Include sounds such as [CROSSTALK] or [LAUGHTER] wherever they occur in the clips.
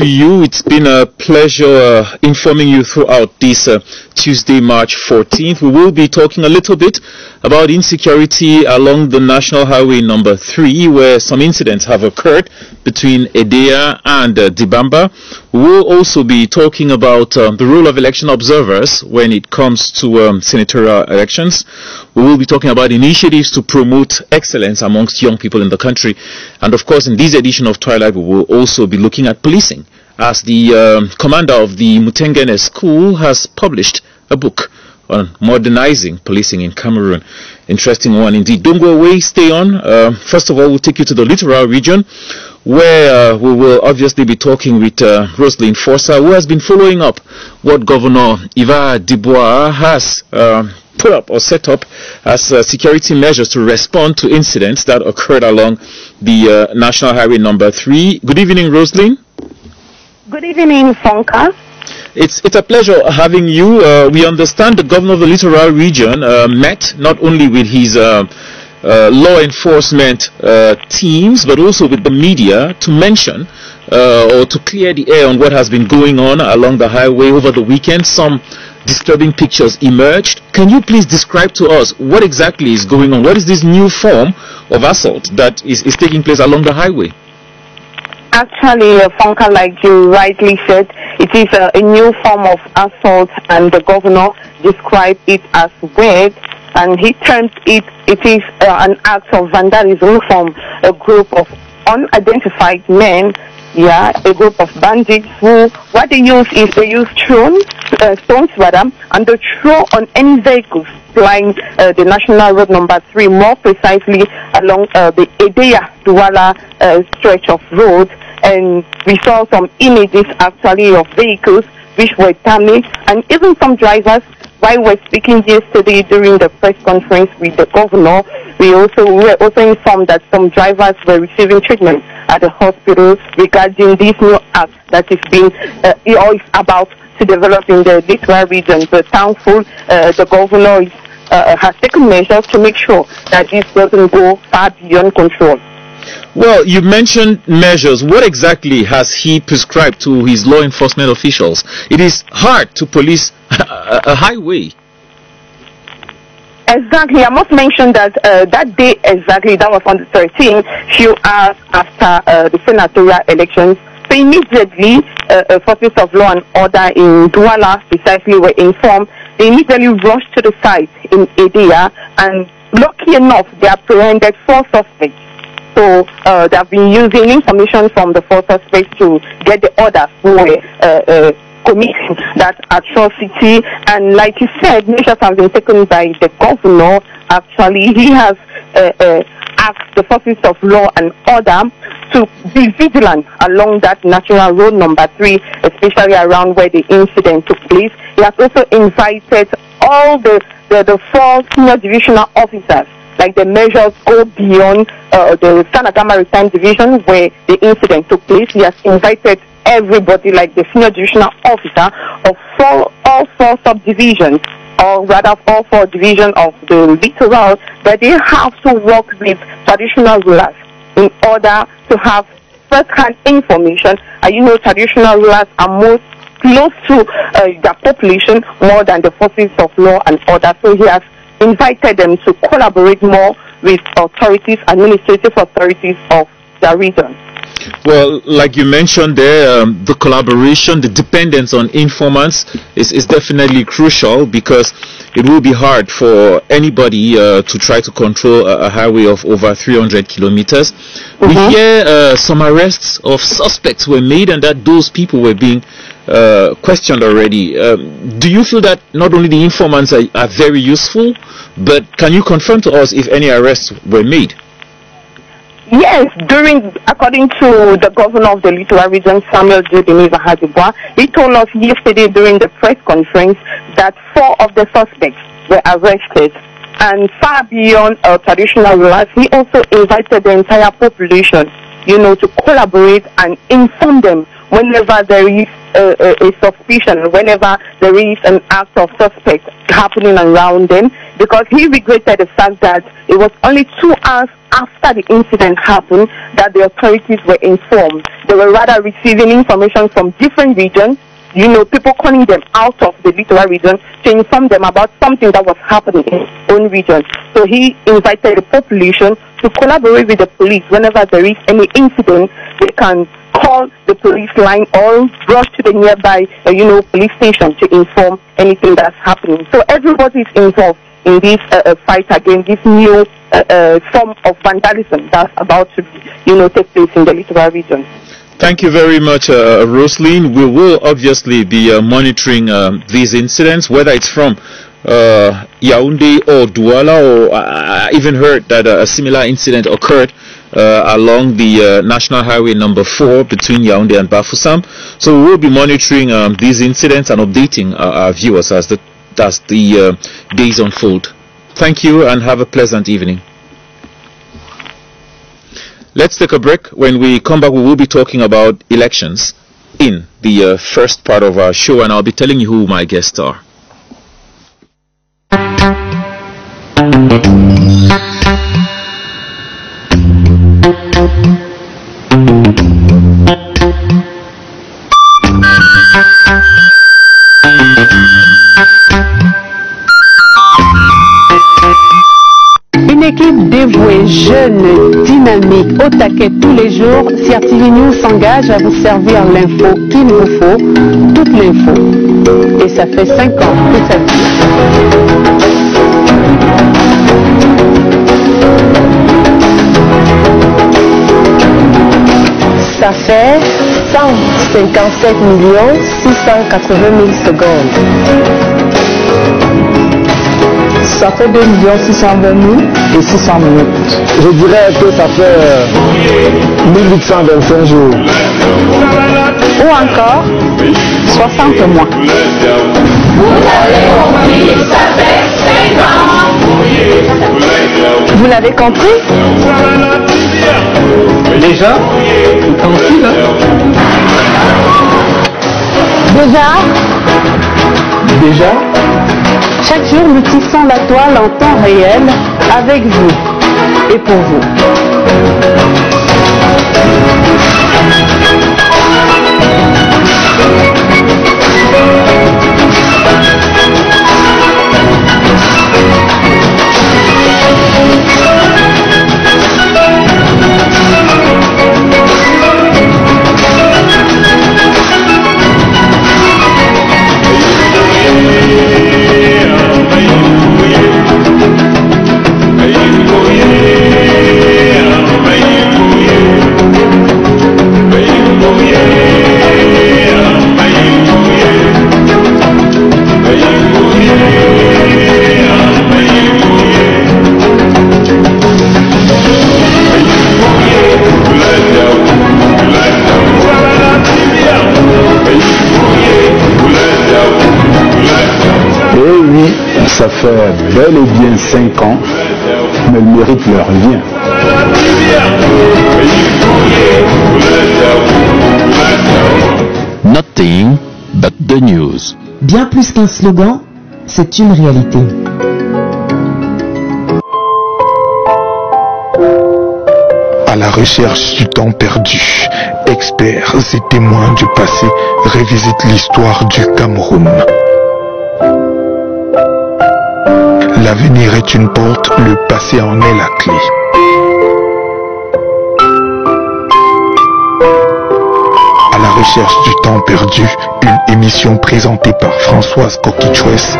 to you. Been a pleasure uh, informing you throughout this uh, Tuesday, March 14th. We will be talking a little bit about insecurity along the National Highway number 3, where some incidents have occurred between Edea and uh, Dibamba. We will also be talking about um, the role of election observers when it comes to um, senatorial elections. We will be talking about initiatives to promote excellence amongst young people in the country. And of course, in this edition of Twilight, we will also be looking at policing, as the um, commander of the Mutengene school has published a book on modernizing policing in Cameroon. Interesting one indeed. Don't go away, stay on. Uh, first of all, we'll take you to the littoral region where uh, we will obviously be talking with uh, Rosalind Forsa, who has been following up what Governor Iva Dubois has uh, put up or set up as uh, security measures to respond to incidents that occurred along the uh, National Highway number 3. Good evening, Rosalind. Good evening, Fonka. It's, it's a pleasure having you. Uh, we understand the governor of the littoral region uh, met not only with his uh, uh, law enforcement uh, teams, but also with the media to mention uh, or to clear the air on what has been going on along the highway over the weekend. Some disturbing pictures emerged. Can you please describe to us what exactly is going on? What is this new form of assault that is, is taking place along the highway? Actually, Fonka, like you rightly said, it is uh, a new form of assault, and the governor described it as weird, and he termed it it is uh, an act of vandalism from a group of unidentified men. Yeah, a group of bandits who what they use is they use stones, uh, stones rather, and they throw on any vehicles flying uh, the national road number three, more precisely along uh, the Edea Douala uh, stretch of road. And we saw some images actually of vehicles which were damaged, and even some drivers. While we're speaking yesterday during the press conference with the governor, we also we were also informed that some drivers were receiving treatment at the hospital regarding this new act that is being uh, or is about to develop in the littoral region. But thankful, uh, the governor is, uh, has taken measures to make sure that this doesn't go far beyond control. Well, you mentioned measures. What exactly has he prescribed to his law enforcement officials? It is hard to police [LAUGHS] a, highway. Exactly. I must mention that uh, that day exactly, that was on the 13th, few hours after uh, the senatorial elections. So immediately, uh, uh, forces of law and order in Douala precisely were informed. They immediately rushed to the site in Edea, and lucky enough, they apprehended four suspects. So uh, they have been using information from the four suspects to get the others who were uh, uh, committing that atrocity. And like you said, measures have been taken by the governor. Actually, he has uh, uh, asked the forces of law and order to be vigilant along that national road number three, especially around where the incident took place. He has also invited all the, the, the four senior divisional officers like the measures go beyond uh, the Sanaka Maritime Division where the incident took place. He has invited everybody, like the senior divisional officer of four, all four subdivisions, or rather all four divisions of the littoral, that they have to work with traditional rulers in order to have first-hand information. And you know, traditional rulers are most close to uh, their population more than the forces of law and order. So he has invited them to collaborate more with authorities, administrative authorities of the region. Well, like you mentioned there, um, the collaboration, the dependence on informants is, is definitely crucial because it will be hard for anybody uh, to try to control a, a, highway of over 300 kilometers. Mm-hmm. We hear uh, some arrests of suspects were made and that those people were being uh, questioned already. Um, do you feel that not only the informants are, are very useful, but can you confirm to us if any arrests were made? Yes, during, according to the governor of the Littoral Region, Samuel J. Denise Hadibwa, he told us yesterday during the press conference that four of the suspects were arrested. And far beyond uh, traditional rulers, he also invited the entire population, you know, to collaborate and inform them whenever there is a, a, a, suspicion, whenever there is an act of suspect happening around them, because he regretted the fact that it was only two hours after the incident happened that the authorities were informed. They were rather receiving information from different regions you know, people calling them out of the littoral region to inform them about something that was happening in his own region. So he invited the population to collaborate with the police whenever there is any incident. They can call the police line or rush to the nearby, uh, you know, police station to inform anything that's happening. So everybody is involved in this uh, uh fight against this new uh, uh, form of vandalism that's about to, you know, take place in the littoral region. Thank you very much, uh. We will obviously be uh, monitoring um, these incidents, whether it's from uh, Yaoundé or Douala, or I even heard that a similar incident occurred along the National Highway number 4 between Yaoundé and Bafoussam. So we will be monitoring um, these incidents and updating our viewers as the, as the uh, days unfold. Thank you and have a pleasant evening. Let's take a break. When we come back, we will be talking about elections in the uh, first part of our show, and I'll be telling you who my guests are. Dévouée, jeune, dynamique, au taquet tous les jours, CRTV News s'engage à vous servir l'info qu'il vous faut, toute l'info. Et ça fait 5 ans que ça dure. Ça fait 157 680 000 secondes ça fait 2 620 000 et 600 minutes. Je dirais que ça fait 1825 euh, jours. Ou encore 60 mois. Vous l'avez compris? Déjà? Tranquille, hein Déjà? Déjà? Chaque jour, nous tissons la toile en temps réel avec vous et pour vous. Ça fait bel et bien 5 ans, mais ils méritent leur lien. Nothing but the news. Bien plus qu'un slogan, c'est une réalité. À la recherche du temps perdu, experts et témoins du passé révisitent l'histoire du Cameroun. L'avenir est une porte, le passé en est la clé. À la recherche du temps perdu, une émission présentée par Françoise Coquichouès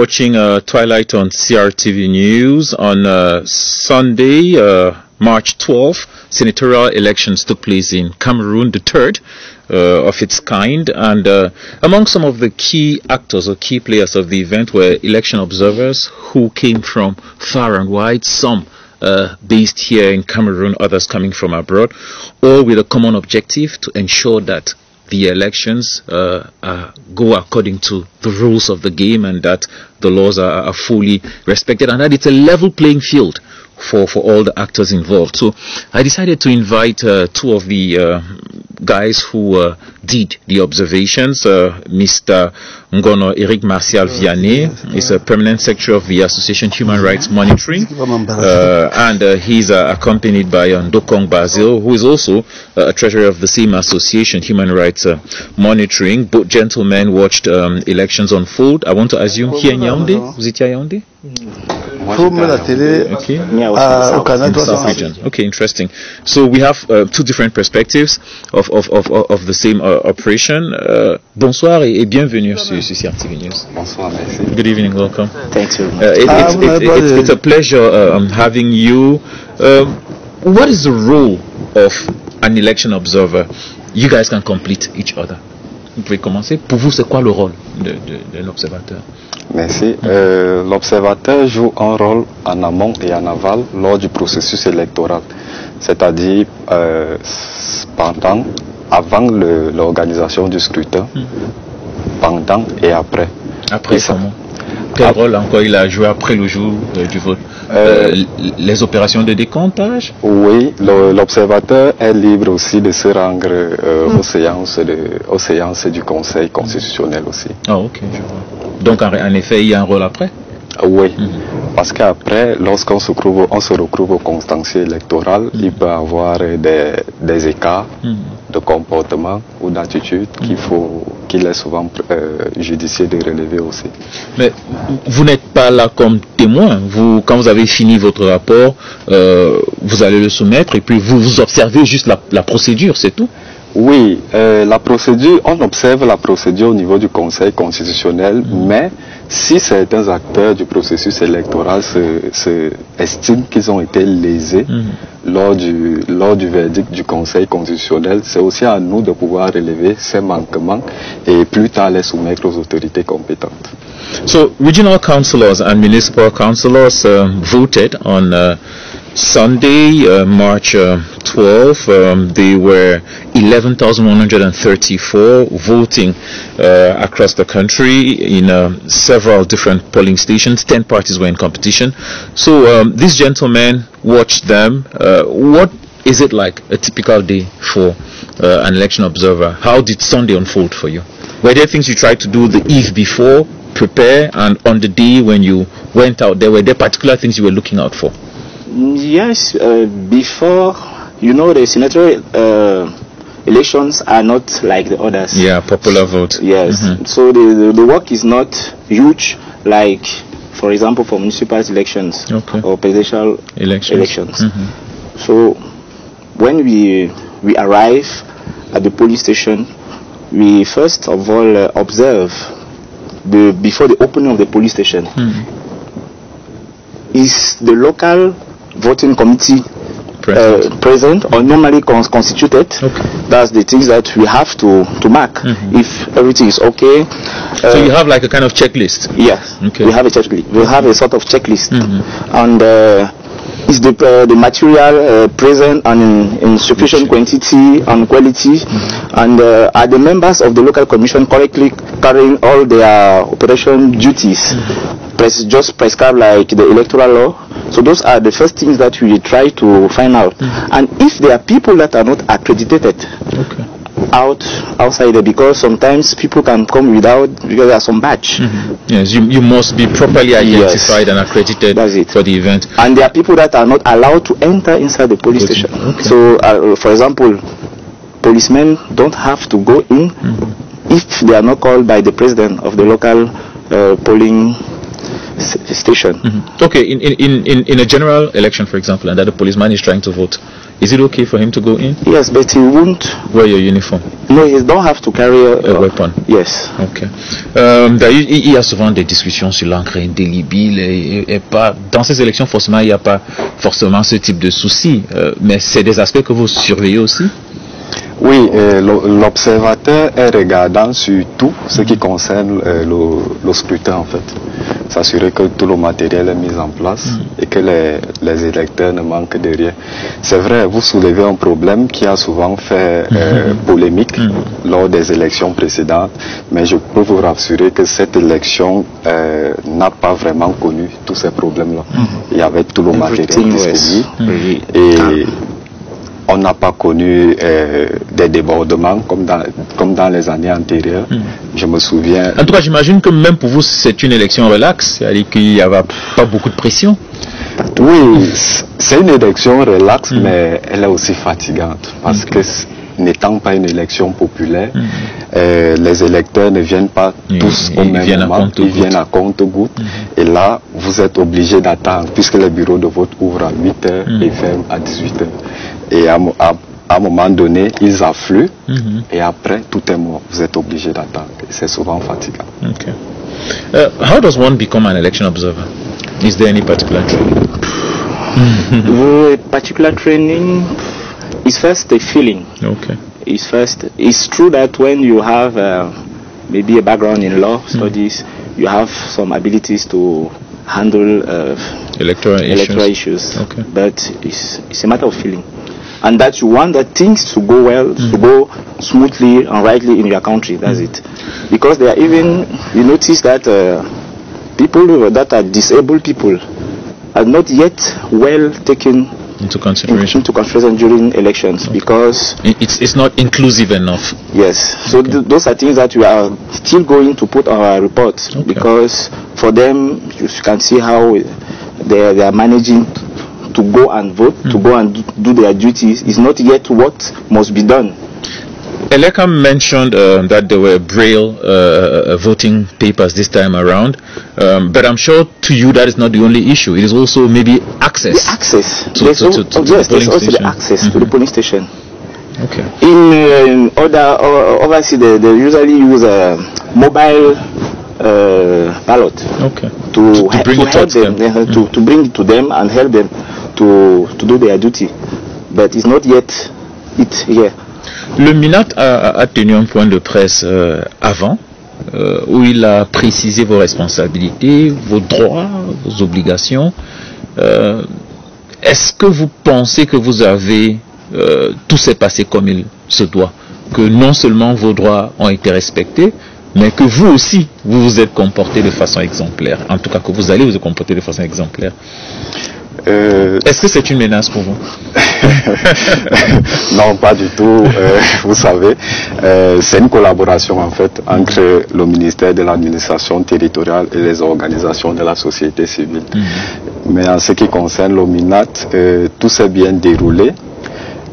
watching uh, Twilight on CRTV News on uh, Sunday, uh, March 12th. Senatorial elections took place in Cameroon, the third uh, of its kind. And uh, among some of the key actors or key players of the event were election observers who came from far and wide, some uh, based here in Cameroon, others coming from abroad, all with a common objective to ensure that the elections uh, uh, go according to the rules of the game and that the laws are, are fully respected and that it's a level playing field for, for all the actors involved. So I decided to invite uh, two of the uh, guys who uh, did the observations. Uh, Mr. Ngono Eric Martial Vianney is a permanent secretary of the Association Human Rights Monitoring, uh, and uh, he's uh, accompanied by uh, Ndokong Basil, who is also uh, a treasurer of the same association, Human Rights uh, Monitoring. Both gentlemen watched um, elections unfold. I want to assume here in Yaoundé. Vous étiez à Yaoundé? Faut la télé Okay. à- au Canada. in toi, South dans- region. Okay, interesting. So we have uh, two different perspectives of of of, of the same operation. Uh, bonsoir et, et bienvenue sur, sur CRTV News. Bonsoir, merci. Good evening, welcome. Thanks very much. Uh, it, Ah, it's, n'avez it's, a pleasure uh, um, having you. Um, what is the role of an election observer? You guys can complete each other. Vous pouvez commencer. Pour vous, c'est quoi le rôle de, de, d'un observateur? Merci. Euh, L'observateur joue un rôle en amont et en aval lors du processus électoral, c'est-à-dire euh, pendant, avant l'organisation du scrutin, pendant et après. Après, Et ça- comment? Quel rôle encore il a joué après le jour euh, du vote? Euh, Euh, Les opérations de décomptage? Oui, l'observateur est libre aussi de se rendre euh, aux, séances de, aux séances du Conseil constitutionnel aussi. Ah, ok, je vois. Donc, en, en effet, il y a un rôle après? Oui, parce qu'après, lorsqu'on se, retrouve- on se retrouve au contentieux électoral, il peut y avoir des, des écarts de comportement ou d'attitude qu'il faut, qu'il est souvent euh, judicieux de relever aussi. Mais vous n'êtes pas là comme témoin. Vous, quand vous avez fini votre rapport, euh, vous allez le soumettre et puis vous, vous observez juste la, la procédure, c'est tout Oui, euh, la procédure, on observe la procédure au niveau du Conseil constitutionnel, mais si certains acteurs du processus électoral se, se estiment qu'ils ont été lésés lors, du, lors du verdict du Conseil constitutionnel, c'est aussi à nous de pouvoir relever ces manquements et plus tard les soumettre aux autorités compétentes. So, regional councillors and municipal councillors um, voted on uh, Sunday, uh, March uh, 12. Um, they were 11,134 voting uh, across the country in uh, several different polling stations. Ten parties were in competition. So, um, these gentlemen watched them. Uh, what is it like a typical day for uh, an election observer? How did Sunday unfold for you? Were there things you tried to do the eve before, prepare, and on the day when you went out there, were there particular things you were looking out for? Yes, uh, before, you know, the senatorial uh, elections are not like the others. Yeah, popular vote. Yes, Mhm. so the, the, the work is not huge like, for example, for municipal elections Okay. or presidential Elections. elections. Mhm. So when we we arrive at the police station, we first of all uh, observe the before the opening of the police station is the local voting committee Present. uh, present or normally cons- constituted. Okay. That's the things that we have to to mark if everything is okay. So Uh, you have like a kind of checklist. Yes, Okay. we have a checklist. We have a sort of checklist, and uh, is the uh, the material uh, present and in, in sufficient quantity. and quality, and uh, are the members of the local commission correctly carrying all their operation duties, pres- just prescribed like the electoral law. So those are the first things that we try to find out, and if there are people that are not accredited Okay. Out outside there because sometimes people can come without because there are some badge Yes, you, you must be properly Yes. identified and accredited for the event. and there are people that are not allowed to enter inside the police Okay. station Okay. so uh, for example policemen don't have to go in Mm-hmm. if they are not called by the president of the local uh, polling s- station Okay, in, in, in, in, in a general election, for example, and that the policeman is trying to vote, is it okay for him to go in? yes but he won't Wear your uniform, no he don't have to carry a, a weapon? yes Ok. Euh, d'ailleurs, il y a souvent des discussions sur l'encre indélébile et, et- et pas dans ces élections forcément il n'y a pas forcément ce type de souci, euh, mais c'est des aspects que vous surveillez aussi? Oui, euh, l'observateur est regardant sur tout ce qui concerne euh, le, le, scrutin en fait. S'assurer que tout le matériel est mis en place et que les, les, électeurs ne manquent de rien. C'est vrai, vous soulevez un problème qui a souvent fait euh, polémique lors des élections précédentes, mais je peux vous rassurer que cette élection euh, n'a pas vraiment connu tous ces problèmes-là. Il y avait tout le matériel disponible. Et on n'a pas connu euh, des débordements comme dans, comme dans les années antérieures. Je me souviens. En tout cas, j'imagine que même pour vous, c'est une élection relaxe, c'est-à-dire qu'il n'y avait pas beaucoup de pression. Oui, c'est une élection relaxe, mais elle est aussi fatigante parce que n'étant pas une élection populaire, euh, les électeurs ne viennent pas tous au même moment, ils viennent à compte-goutte. Et là, vous êtes obligé d'attendre, puisque les bureaux de vote ouvrent à 8 h et ferment à 18 h Et à, à, à, un moment donné, ils affluent, et après, tout est mort. Vous êtes obligé d'attendre. C'est souvent fatigant. Okay. Uh, how does one become an election observer? Is there any particular training? [LAUGHS] the particular training is first a feeling. Okay. It's first. It's true that when you have uh, maybe a background in law studies, you have some abilities to handle uh, electoral, electoral issues. issues. Okay. But it's it's a matter of feeling, and that you want that things to go well, to go smoothly and rightly in your country. That's it. Because there are even you notice that uh, people that are disabled people are not yet well taken into consideration into consideration during elections okay. because it's it's not inclusive enough. Yes, so okay. th those are things that we are still going to put on our report okay. because for them you can see how they they are managing to go and vote, mm. to go and do their duties is not yet what must be done. Eleka mentioned uh, that there were braille uh, voting papers this time around, um, but I'm sure to you that is not the only issue. It is also maybe access. The access. To, there's to, to, to oh, yes, the there's also station. the access mm-hmm. to the polling station. Okay. In uh, other, uh, obviously, they, they usually use a mobile uh, ballot okay. to, to, to bring help them, them. uh, to, to bring it to them and help them to, do their duty. But it's not yet here. Le MINAT a, a, tenu un point de presse euh, avant euh, où il a précisé vos responsabilités, vos droits, vos obligations. Euh, Est-ce que vous pensez que vous avez tout s'est passé comme il se doit, que non seulement vos droits ont été respectés, mais que vous aussi vous vous êtes comporté de façon exemplaire, en tout cas que vous allez vous comporter de façon exemplaire euh... Est-ce que c'est une menace pour vous? [LAUGHS] Non, pas du tout. Euh, vous savez, euh, c'est une collaboration en fait entre le ministère de l'administration territoriale et les organisations de la société civile. Mm. Mais en ce qui concerne l'OMINAT, tout s'est bien déroulé.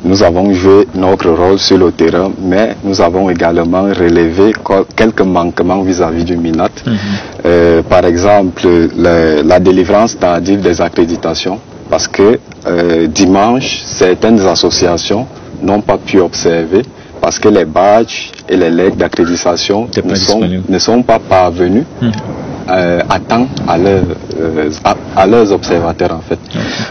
Nous avons joué notre rôle sur le terrain, mais nous avons également relevé quelques manquements vis-à-vis -vis du MINAT. Mm -hmm. euh, par exemple, le, la délivrance tardive des accréditations, parce que euh, dimanche, certaines associations n'ont pas pu observer parce que les badges et les lettres d'accréditation ne, sont, ne sont pas parvenus -hmm. euh, à temps à, leur, à, à, leurs observateurs en fait.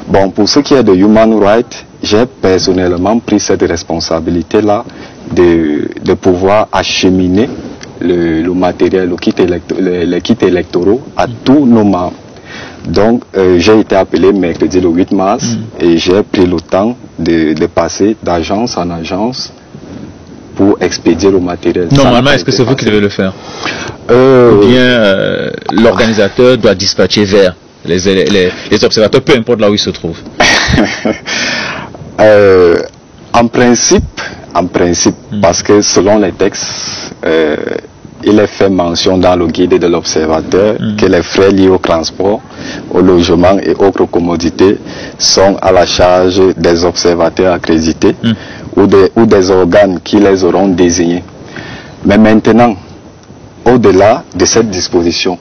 Bon, pour ce qui est de Human Rights, j'ai personnellement pris cette responsabilité-là de, de pouvoir acheminer le, le matériel, le kit électoraux à tous nos membres. Donc, euh, j'ai été appelé mercredi le 8 mars Mm. et j'ai pris le temps de, de passer d'agence en agence pour expédier le matériel. Normalement, est-ce que c'est vous qui devez le faire? Euh, Ou bien euh, l'organisateur doit dispatcher vers les, les, les observateurs, peu importe là où ils se trouvent [LAUGHS] Euh, en principe, en principe, parce que selon les textes, euh, il est fait mention dans le guide de l'observateur que les frais liés au transport, au logement et autres commodités sont à la charge des observateurs accrédités ou, des, ou des organes qui les auront désignés. Mais maintenant, au-delà de cette disposition,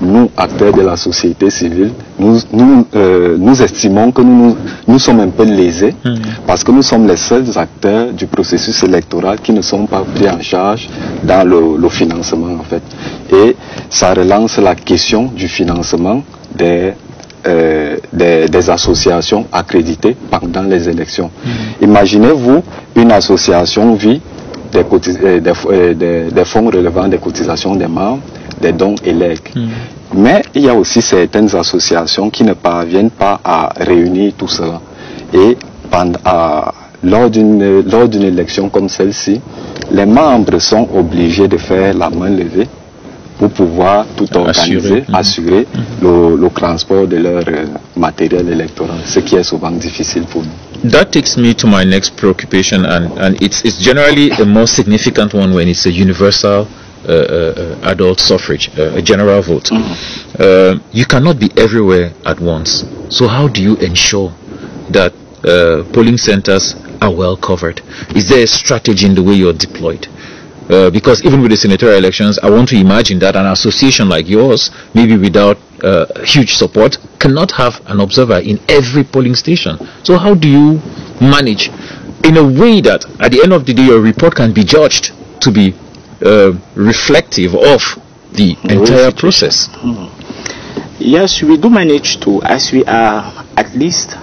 nous, acteurs de la société civile, nous, nous, euh, nous estimons que nous, nous sommes un peu lésés Mm. parce que nous sommes les seuls acteurs du processus électoral qui ne sont pas pris en charge dans le, le financement en fait. Et ça relance la question du financement des, euh, des, des, associations accréditées pendant les élections. Imaginez-vous une association vit des, euh, des, fonds relevant des cotisations des membres, des dons et legs. Mais il y a aussi certaines associations qui ne parviennent pas à réunir tout cela. Et pendant, à, lors d'une élection comme celle-ci, les membres sont obligés de faire la main levée pour pouvoir tout organiser, assurer, assurer le, le, transport de leur euh, matériel électoral, ce qui est souvent difficile pour nous. That takes me to my next preoccupation, and, and it's, it's generally a more significant one when it's a universal adult suffrage, uh, a general vote. Mm. you cannot be everywhere at once. So, how do you ensure that polling centers are well covered? Is there a strategy in the way you're deployed? Uh, because even with the senatorial elections, I want to imagine that an association like yours, maybe without uh, huge support, cannot have an observer in every polling station. So how do you manage in a way that at the end of the day your report can be judged to be uh, reflective of the entire process? Mm. Yes, we do manage to, as we are at least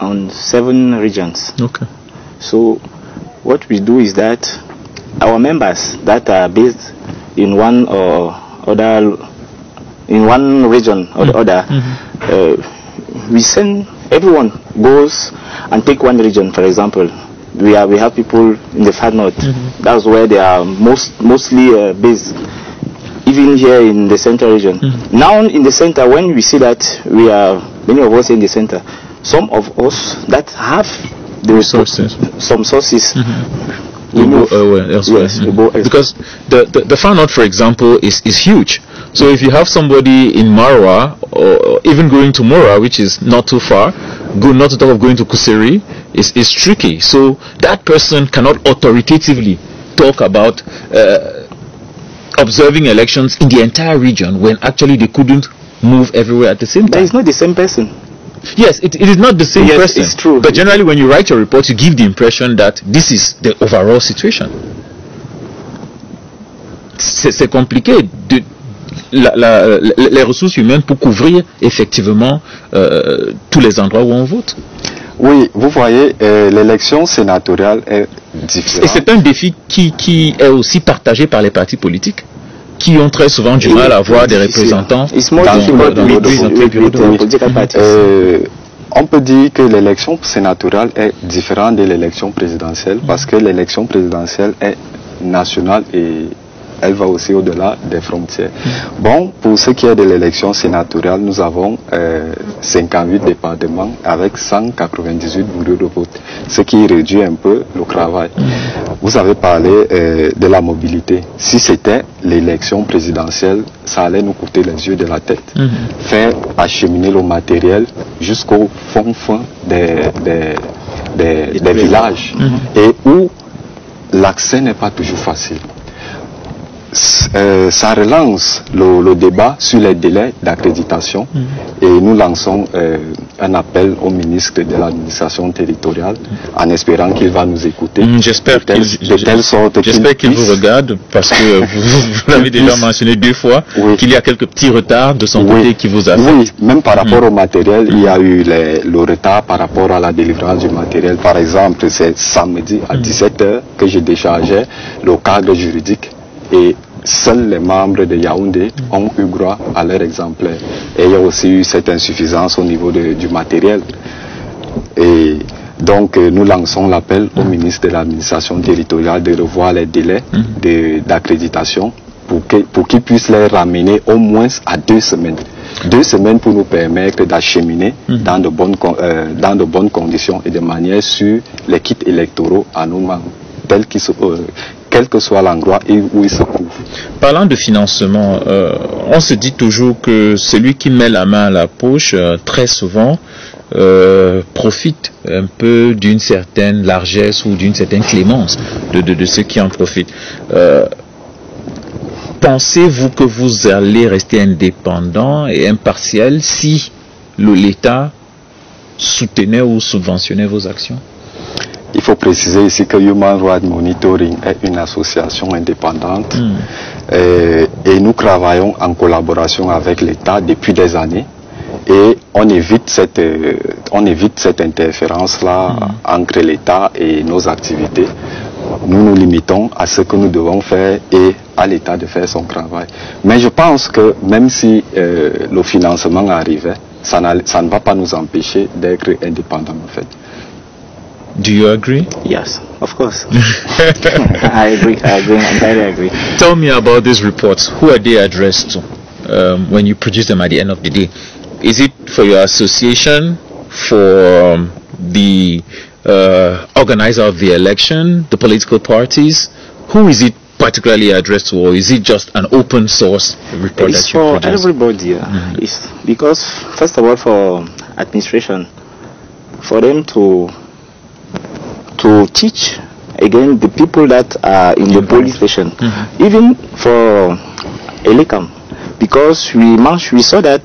on seven regions. Okay. So what we do is that our members that are based in one or other in one region or the other mm-hmm. uh, we send everyone goes and take one region for example we are we have people in the far north mm-hmm. that's where they are most mostly uh, based even here in the central region mm-hmm. now in the center when we see that we are many of us in the center some of us that have the resources some sources we go uh, elsewhere. Yes, go elsewhere. Because the, the, the far north, for example, is, is huge. So if you have somebody in Marwa, or even going to Mora, which is not too far, go, not to talk of going to Kuseri, is, is tricky. So that person cannot authoritatively talk about uh, observing elections in the entire region when actually they couldn't move everywhere at the same time. But it's not the same person. Yes, it, it is not the same yes, person. It's true. But generally, when you write your report, you give the impression that this is the overall situation. C'est compliqué de, la, la, les ressources humaines pour couvrir effectivement euh, tous les endroits où on vote. Oui, vous voyez, euh, l'élection sénatoriale est différente. Et c'est un défi qui, qui est aussi partagé par les partis politiques qui ont très souvent du mal à avoir des représentants on peut dire que l'élection sénatoriale est différente de l'élection présidentielle parce que l'élection présidentielle est nationale et elle va aussi au-delà des frontières. Bon, pour ce qui est de l'élection sénatoriale, nous avons euh, 58 départements avec 198 bureaux de vote, ce qui réduit un peu le travail. Vous avez parlé euh, de la mobilité. Si c'était l'élection présidentielle, ça allait nous coûter les yeux de la tête. Mm -hmm. Faire acheminer le matériel jusqu'au fond fond des, des, des, des villages Mm -hmm. et où l'accès n'est pas toujours facile. Euh, ça relance le, le, débat sur les délais d'accréditation mm. et nous lançons euh, un appel au ministre de l'administration territoriale en espérant qu'il va nous écouter. Mm, j'espère de, telle, qu de telle sorte J'espère qu'il vous regarde parce que [LAUGHS] vous, vous l'avez déjà mentionné deux fois oui. qu'il y a quelques petits retards de son oui. côté qui vous affectent. Oui, même par rapport Mm. au matériel, il y a eu les, le retard par rapport à la délivrance du matériel. Par exemple, c'est samedi à 17h que j'ai déchargé le cadre juridique et seuls les membres de Yaoundé ont eu droit à leur exemplaire. Et il y a aussi eu cette insuffisance au niveau de, du matériel. Et donc euh, nous lançons l'appel au ministre de l'administration territoriale de revoir les délais de- d'accréditation pour que- pour qu'il puisse les ramener au moins à deux semaines. Deux semaines pour nous permettre d'acheminer dans, de bonnes euh, dans de bonnes conditions et de manière sur les kits électoraux à nos membres, tels qu'ils euh, quel que soit l'endroit où ils se trouvent. Parlant de financement, euh, on se dit toujours que celui qui met la main à la poche, euh, très souvent, euh, profite un peu d'une certaine largesse ou d'une certaine clémence de, de, ceux qui en profitent. Pensez-vous que vous allez rester indépendant et impartial si l'État soutenait ou subventionnait vos actions? Il faut préciser ici que Human Rights Monitoring est une association indépendante et, et nous travaillons en collaboration avec l'État depuis des années et on évite cette, euh, on évite cette interférence-là entre l'État et nos activités. Nous nous limitons à ce que nous devons faire et à l'État de faire son travail. Mais je pense que même si euh, le financement arrivait, ça, ça ne va pas nous empêcher d'être indépendants en fait. Do you agree? Yes, of course. [LAUGHS] [LAUGHS] I agree. I agree. I entirely agree. Tell me about these reports. Who are they addressed to um, when you produce them at the end of the day? Is it for your association, for um, the uh, organizer of the election, the political parties? Who is it particularly addressed to, or is it just an open source report It's that you for produce? everybody. uh, It's because first of all for administration, for them to to teach again the people that are in the police station, even for Elecam, because we managed, we saw that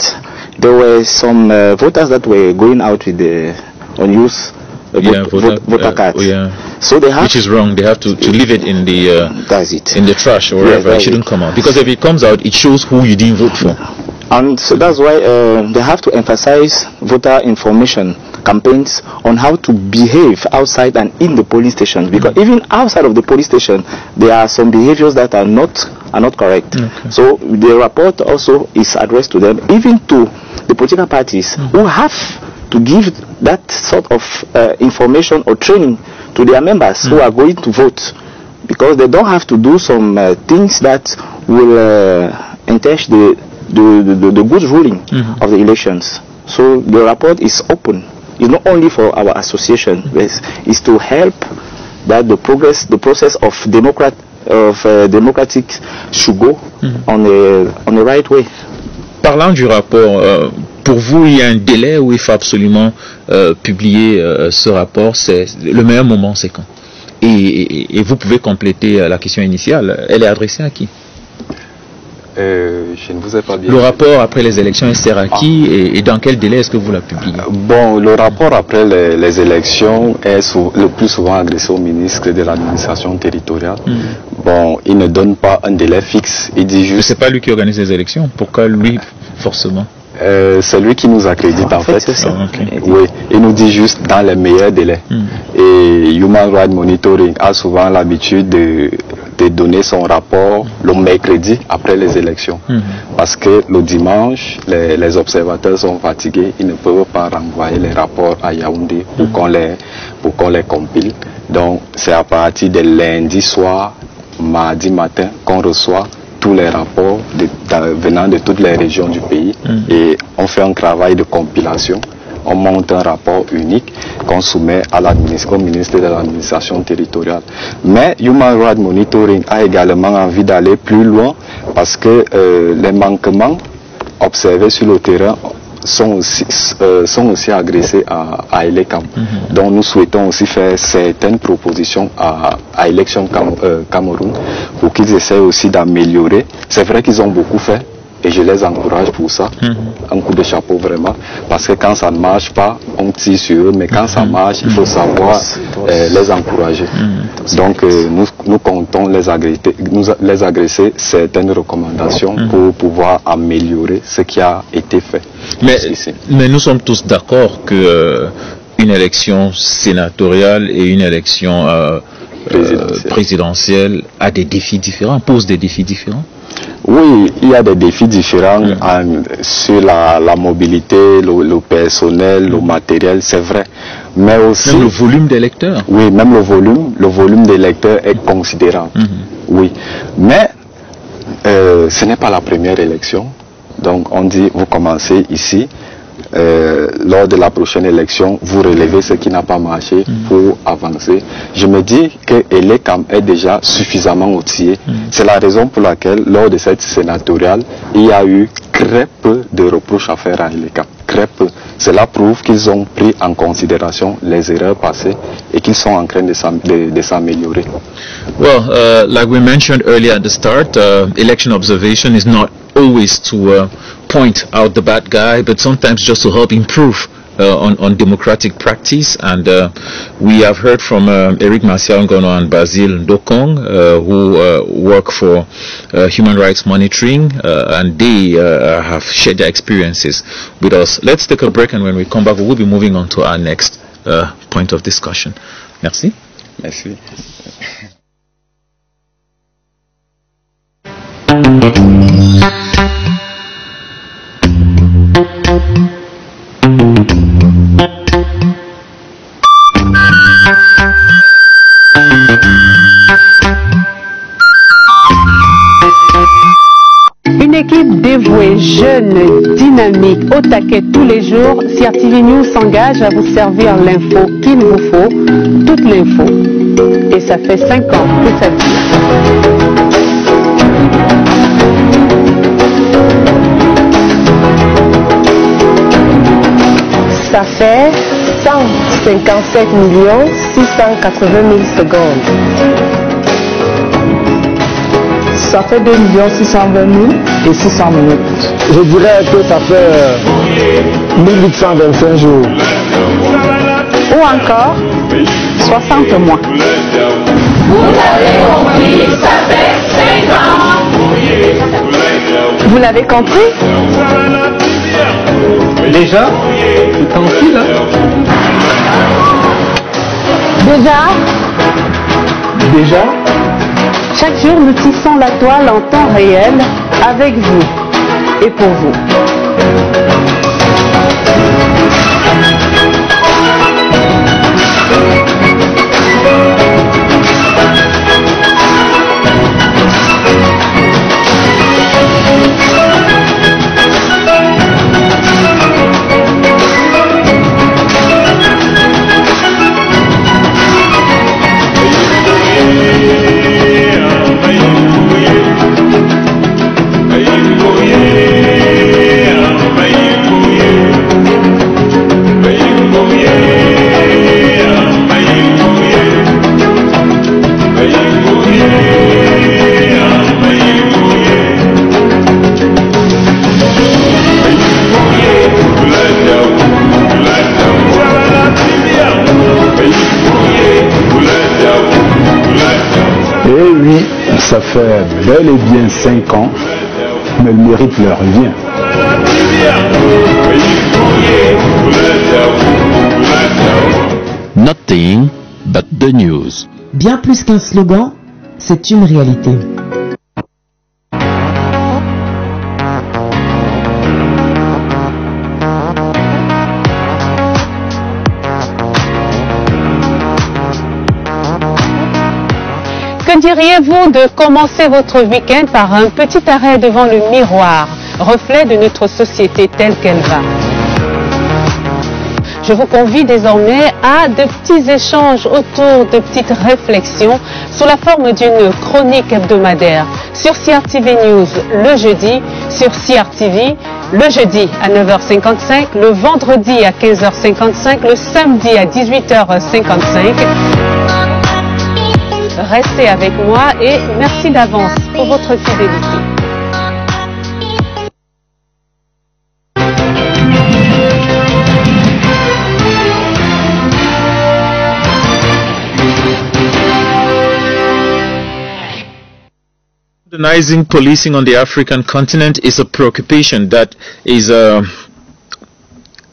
there were some uh, voters that were going out with the unused uh, yeah, vote, voter, vote, voter uh, cards. oh, yeah. So they have Which is wrong. They have to, to leave it in the uh, that's it. in the trash or Yeah, wherever. it shouldn't it. come out because if it comes out, it shows who you didn't vote for. And so that's why uh, they have to emphasize voter information campaigns on how to behave outside and in the police stations. Because even outside of the police station, there are some behaviors that are not are not correct. So the report also is addressed to them, even to the political parties who have to give that sort of uh, information or training to their members who are going to vote. Because they don't have to do some uh, things that will uh, entail the, the, the, the good ruling of the elections. So the report is open. It's not only for our association, it's, it's to help that the progress, the process of democrat of uh, democratic should go on the on the right way. Parlant du rapport, euh, pour vous, il y a un délai où il faut absolument euh, publier euh, ce rapport. C'est le meilleur moment, c'est quand? Et, et- et vous pouvez compléter euh, la question initiale. Elle est adressée à qui? Euh, je ne vous ai pas bien. Le rapport après les élections, elle sert à qui et, et dans quel délai est-ce que vous la publiez? Bon, le rapport après les, les élections est sou- le plus souvent adressé au ministre de l'administration territoriale. Bon, il ne donne pas un délai fixe. Il dit juste. C'est pas lui qui organise les élections. Pourquoi lui, forcément? Euh, c'est lui qui nous accrédite en, fait, fait. c'est ça. Ah. Oui, il nous dit juste dans les meilleurs délais. Et Human Rights Monitoring a souvent l'habitude de, de donner son rapport le mercredi après les élections. Parce que le dimanche, les, les observateurs sont fatigués, ils ne peuvent pas renvoyer les rapports à Yaoundé pour qu'on les, les compile. Donc c'est à partir de lundi soir, mardi matin qu'on reçoit tous les rapports de- venant de toutes les régions du pays et on fait un travail de compilation. On monte un rapport unique qu'on soumet à au ministre de l'administration territoriale. Mais Human Rights Monitoring a également envie d'aller plus loin parce que euh, les manquements observés sur le terrain sont aussi, euh, sont aussi agressés à, à Elecam. Donc nous souhaitons aussi faire certaines propositions à, à Election Cam- euh, Cameroun pour qu'ils essaient aussi d'améliorer. C'est vrai qu'ils ont beaucoup fait et je les encourage pour ça. Un coup de chapeau vraiment. Parce que quand ça ne marche pas, on tire sur eux, mais quand ça marche, il faut savoir euh, les encourager. Donc euh, nous, nous comptons les agresser, nous, les agresser certaines recommandations pour pouvoir améliorer ce qui a été fait. Mais, nous sommes tous d'accord que euh, une élection sénatoriale et une élection Présidentielle. présidentielle a des défis différents, pose des défis différents. Oui, il y a des défis différents en- sur la, la mobilité, le, le personnel, le matériel, c'est vrai. Mais aussi, Même le volume d'électeurs. oui, même le volume, le volume des lecteurs est considérable. Oui, mais euh, ce n'est pas la première élection. Donc on dit, vous commencez ici. Euh, lors de la prochaine élection, vous relevez ce qui n'a pas marché pour avancer. Je me dis que Elecam est déjà suffisamment outillé. C'est la raison pour laquelle, lors de cette sénatoriale, il y a eu très peu de reproches à faire à Elecam. Très peu. Cela prouve qu'ils ont pris en considération les erreurs passées et qu'ils sont en train de s'am- de- de s'améliorer. Well, uh, like we mentioned earlier at the start, uh, election observation is not always to uh, point out the bad guy, but sometimes just to help improve on, on democratic practice. And uh, we have heard from um, Eric Marcial Ngono and Basil Ndokong, uh, who uh, work for uh, human rights monitoring, uh, and they uh, have shared their experiences with us. Let's take a break, and when we come back, we will be moving on to our next uh, point of discussion. Merci. Merci. Une [LAUGHS] équipe dévouée, jeune, dynamique, au taquet tous les jours, CRTV News s'engage à vous servir l'info qu'il vous faut, toute l'info. Et ça fait 5 ans que ça dure. Ça fait 157 millions 680 000 secondes. Ça fait 2 620 000 et 600 minutes. Je dirais que ça fait euh, 1825 jours. Ou encore 60 mois. Vous l'avez compris? Déjà? C'est tranquille, hein? Déjà, Déjà? Chaque jour nous tissons la toile en temps réel avec vous et pour vous. Ça fait bel et bien 5 ans, mais le mérite leur revient. Nothing but the news. Bien plus qu'un slogan, c'est une réalité. Que diriez-vous de commencer votre week-end par un petit arrêt devant le miroir, reflet de notre société telle qu'elle va? Je vous convie désormais à de petits échanges autour de petites réflexions sous la forme d'une chronique hebdomadaire sur CRTV News le jeudi, sur CRTV le jeudi à 9h55, le vendredi à 15h55, le samedi à 18h55. Restez avec moi et merci d'avance pour votre fidélité. Modernizing policing on the African continent is a preoccupation that is uh,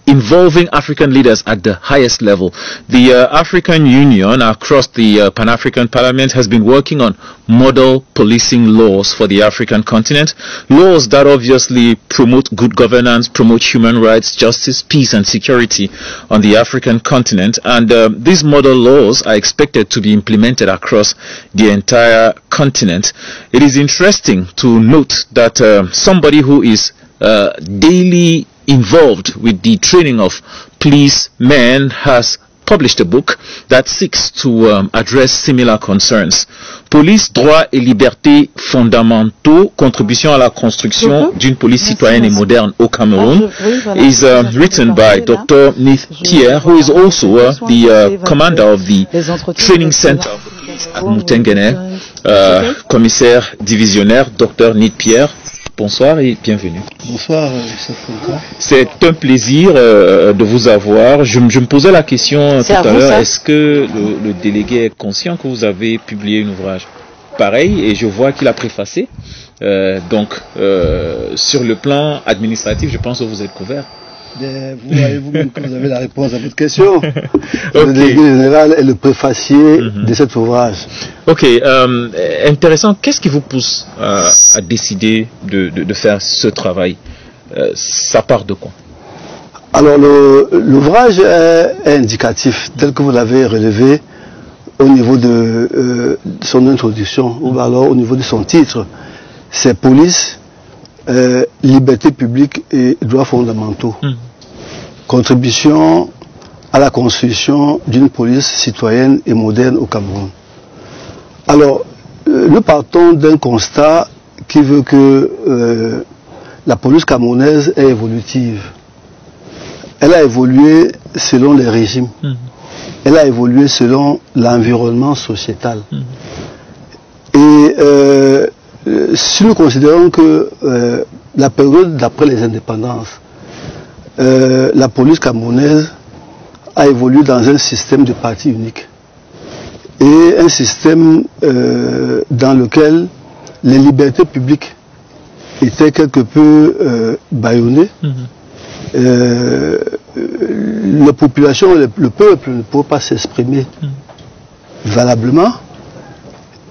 involving African leaders at the highest level. The uh, African Union across the uh, Pan-African Parliament has been working on model policing laws for the African continent, laws that obviously promote good governance, promote human rights, justice, peace and security on the African continent. And uh, these model laws are expected to be implemented across the entire continent. It is interesting to note that uh, somebody who is uh, daily involved with the training of policemen has published a book that seeks to um, address similar concerns. Police, droits et libertés fondamentaux, contribution à la construction d'une police citoyenne et moderne au Cameroon, is uh, written by Dr. Nith Pierre, who is also uh, the uh, commander of the training center of the police at Moutengene, uh, commissaire divisionnaire Dr. Nith Pierre. Bonsoir et bienvenue. Bonsoir, C'est un plaisir euh, de vous avoir. Je, me posais la question tout à, l'heure, est-ce que le, délégué est conscient que vous avez publié un ouvrage pareil et je vois qu'il a préfacé. Euh, donc, euh, sur le plan administratif, je pense que vous êtes couvert. Vous voyez vous-même [LAUGHS] que vous avez la réponse à votre question. [LAUGHS] Le délégué général est le préfacier mhm. de cet ouvrage. Ok, euh, intéressant. Qu'est-ce qui vous pousse à décider de, de, faire ce travail? Ça part de quoi? Alors, l'ouvrage est, indicatif, tel que vous l'avez relevé au niveau de son introduction, ou alors au niveau de son titre c'est police, euh, liberté publique et droits fondamentaux. Hmm. Contribution à la construction d'une police citoyenne et moderne au Cameroun. Alors, euh, nous partons d'un constat qui veut que euh, la police camerounaise est évolutive. Elle a évolué selon les régimes. Hmm. Elle a évolué selon l'environnement sociétal. Hmm. Et euh, si nous considérons que euh, la période d'après les indépendances, euh, la police camerounaise a évolué dans un système de parti unique et un système dans lequel les libertés publiques étaient quelque peu bâillonnées. Mm-hmm. la population, le, peuple ne pouvait pas s'exprimer mm. valablement.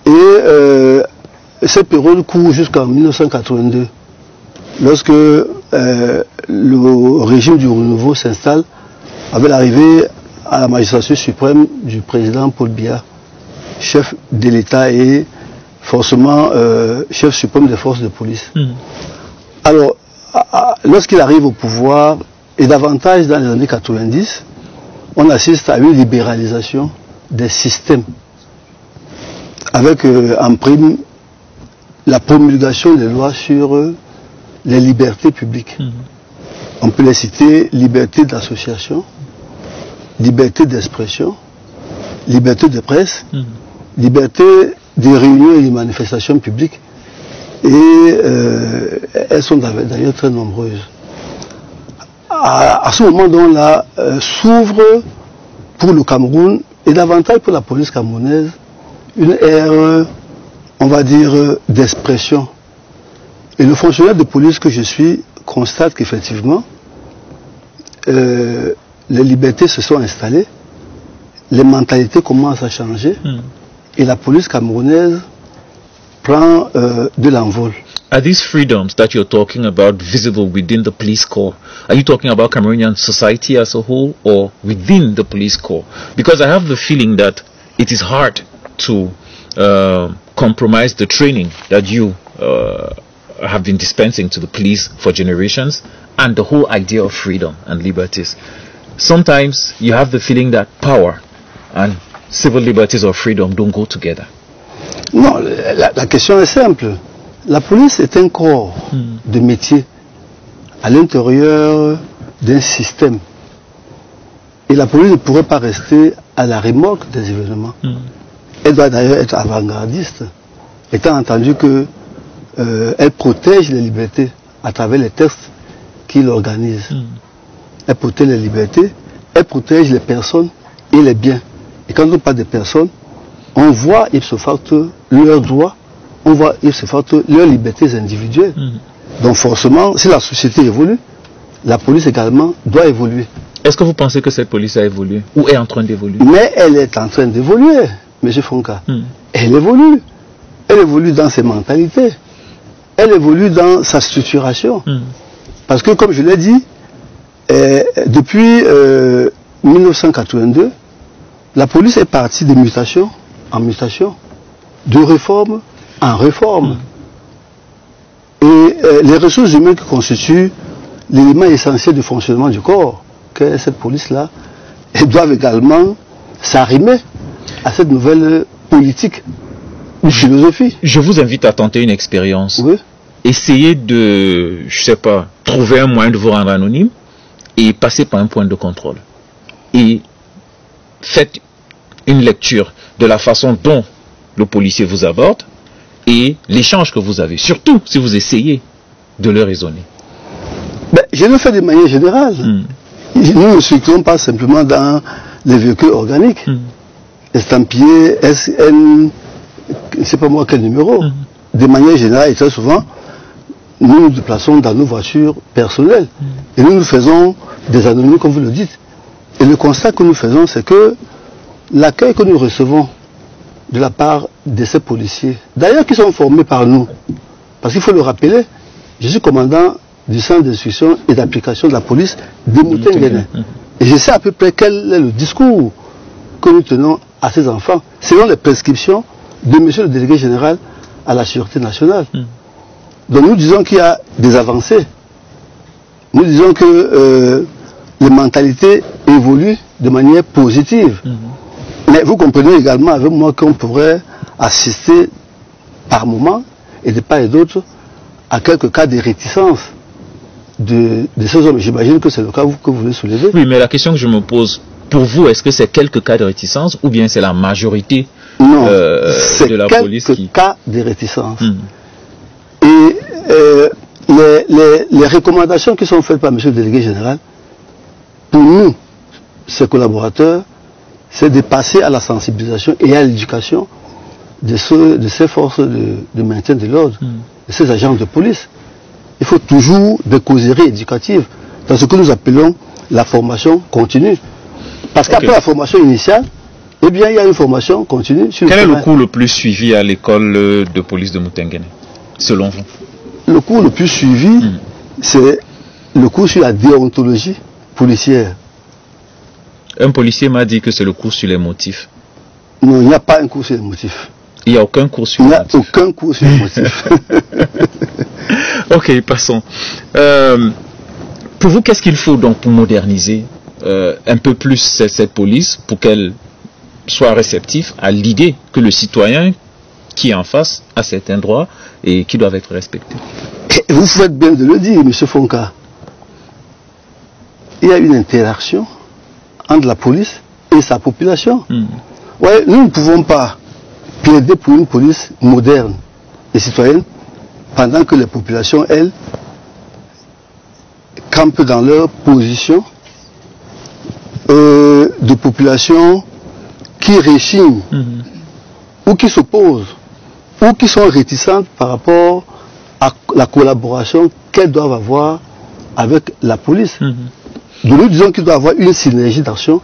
Et cette période court jusqu'en 1982, lorsque euh, le régime du renouveau s'installe avec l'arrivée à la magistrature suprême du président Paul Biya, chef de l'État et forcément euh, chef suprême des forces de police. Hmm. Alors, lorsqu'il arrive au pouvoir, et davantage dans les années 90, on assiste à une libéralisation des systèmes, avec euh, en prime la promulgation des lois sur euh, les libertés publiques. Mhm. On peut les citer liberté d'association, liberté d'expression, liberté de presse, mhm. liberté des réunions et des manifestations publiques. Et euh, elles sont d'ailleurs très nombreuses. À, ce moment-là, euh, s'ouvre pour le Cameroun et davantage pour la police camerounaise une ère on va dire, d'expression. Et le fonctionnaire de police que je suis constate qu'effectivement, euh, les libertés se sont installées, les mentalités commencent à changer, hmm. et la police camerounaise prend euh, de l'envol. Are these freedoms that you're talking about visible within the police corps? Are you talking about Cameroonian society as a whole or within the police corps? Because I have the feeling that it is hard to uh, compromise the training that you uh, have been dispensing to the police for generations and the whole idea of freedom and liberties. Sometimes you have the feeling that power and civil liberties or freedom don't go together. Non, la, la question est simple. La police est un corps hmm. de métier à l'intérieur d'un système. Et la police ne pourrait pas rester à la remorque des événements. Hmm. Elle doit d'ailleurs être avant-gardiste, étant entendu qu'elle euh, protège les libertés à travers les textes qu'il organise. Hmm. Elle protège les libertés, elle protège les personnes et les biens. Et quand on parle des personnes, on voit se facto leurs droits, on voit se facto leurs libertés individuelles. Hmm. Donc forcément, si la société évolue, la police également doit évoluer. Est-ce que vous pensez que cette police a évolué ou est en train d'évoluer? Mais elle est en train d'évoluer. M. Fonka. Hmm. Elle évolue. Elle évolue dans ses mentalités. Elle évolue dans sa structuration. Hmm. Parce que, comme je l'ai dit, eh, depuis 1982, euh, la police est partie de mutation en mutation, de réforme en réforme. Hmm. Et euh, les ressources humaines qui constituent l'élément essentiel du fonctionnement du corps, que cette police-là, doivent également s'arrimer à cette nouvelle politique, une philosophie. Je vous invite à tenter une expérience. Oui. Essayez de, je sais pas, trouver un moyen de vous rendre anonyme et passer par un point de contrôle. Et faites une lecture de la façon dont le policier vous aborde et l'échange que vous avez. Surtout si vous essayez de le raisonner ben, Je le fais de manière générale. Hmm. Nous ne circulons pas simplement dans les véhicules organiques. Hmm. Estampillés, SN, je ne sais pas moi quel numéro. Hmm. De manière générale et très souvent, nous nous déplaçons dans nos voitures personnelles. Et nous nous faisons des anonymes, comme vous le dites. Et le constat que nous faisons, c'est que l'accueil que nous recevons de la part de ces policiers, d'ailleurs qui sont formés par nous, parce qu'il faut le rappeler, je suis commandant du centre d'instruction et d'application de la police de Moutenguene. Et je sais à peu près quel est le discours que nous tenons à ces enfants, selon les prescriptions de monsieur le délégué général à la sûreté nationale. Hmm. Donc nous disons qu'il y a des avancées. Nous disons que euh, les mentalités évoluent de manière positive. Hmm. Mais vous comprenez également avec moi qu'on pourrait assister par moment, et de part et d'autre, à quelques cas de réticence de, ces hommes. J'imagine que c'est le cas que vous voulez soulever. Oui, mais la question que je me pose, pour vous, est-ce que c'est quelques cas de réticence ou bien c'est la majorité euh, de la police qui... cas de réticence. Hmm. Et euh, les, recommandations qui sont faites par M. le délégué général, pour nous, ses collaborateurs, c'est de passer à la sensibilisation et à l'éducation de, ces forces de, maintien de l'ordre, hmm. de ces agents de police. Il faut toujours des causeries éducatives dans ce que nous appelons la formation continue. Parce qu'après la formation initiale, eh bien, il y a une formation continue. Sur Quel est le cours le plus suivi à l'école de police de Moutenguene, selon vous? Le cours le plus suivi, hmm. c'est le cours sur la déontologie policière. Un policier m'a dit que c'est le cours sur les motifs. Non, il n'y a pas un cours sur les motifs. Il n'y a aucun cours sur les motifs. Il n'y a aucun cours sur les motifs. [LAUGHS] ok, passons. Euh, pour vous, qu'est-ce qu'il faut donc pour moderniser euh, un peu plus cette, police pour qu'elle soit réceptive à l'idée que le citoyen qui est en face a certains droits et qui doivent être respectés Vous faites bien de le dire, M. Fonka. Il y a une interaction entre la police et sa population. Hmm. Ouais, nous ne pouvons pas plaider pour une police moderne et citoyenne pendant que les populations, elles, campent dans leur position euh, de population qui réchignent hmm. ou qui s'opposent ou qui sont réticentes par rapport à la collaboration qu'elles doivent avoir avec la police. Hmm. Nous disons qu'il doit y avoir une synergie d'action